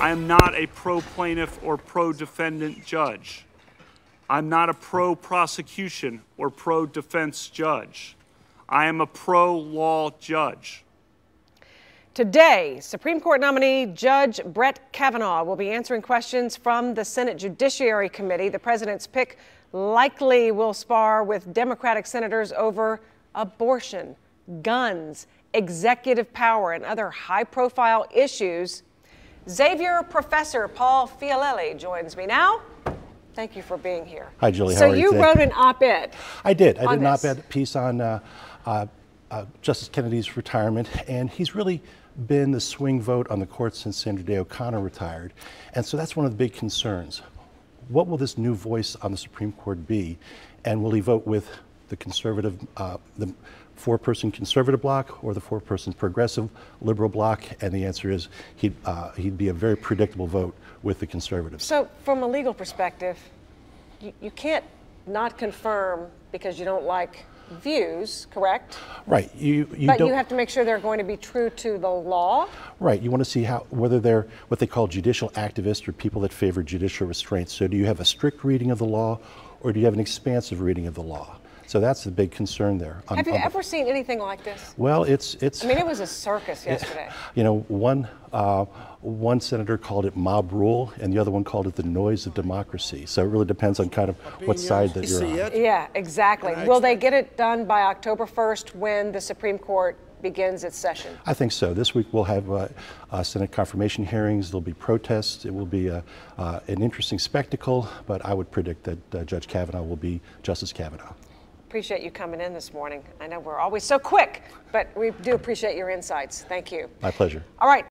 I am not a pro plaintiff or pro defendant judge. I'm not a pro prosecution or pro defense judge. I am a pro law judge. Today, Supreme Court nominee Judge Brett Kavanaugh will be answering questions from the Senate Judiciary Committee. The president's pick likely will spar with Democratic senators over abortion, guns, executive power, and other high profile issues. Xavier Professor Paul Fialelli joins me now. Thank you for being here. Hi, Julie. So How are you today? wrote an op-ed. I did. I did an op-ed piece on uh, uh, uh, Justice Kennedy's retirement, and he's really been the swing vote on the court since Sandra Day O'Connor retired, and so that's one of the big concerns. What will this new voice on the Supreme Court be, and will he vote with the conservative, uh, the four-person conservative bloc or the four-person progressive liberal bloc? And the answer is he'd uh, he'd be a very predictable vote with the conservatives. So, from a legal perspective, you, you can't not confirm because you don't like views, correct? Right. You you but you have to make sure they're going to be true to the law. Right. You want to see how whether they're what they call judicial activists or people that favor judicial restraint. So do you have a strict reading of the law or do you have an expansive reading of the law? So that's the big concern there. on- Have you on ever seen anything like this? Well, it's it's I mean, it was a circus yesterday. you know one uh, one senator called it mob rule and the other one called it the noise of democracy. So it really depends on kind of what side that you're on. Yeah, exactly. Will they get it done by October 1st when the Supreme Court begins its session? I think so. This week we'll have uh, uh, Senate confirmation hearings. There'll be protests. It will be a, uh, an interesting spectacle, but I would predict that uh, Judge Kavanaugh will be Justice Kavanaugh. Appreciate you coming in this morning. I know we're always so quick, but we do appreciate your insights. Thank you. My pleasure. All right.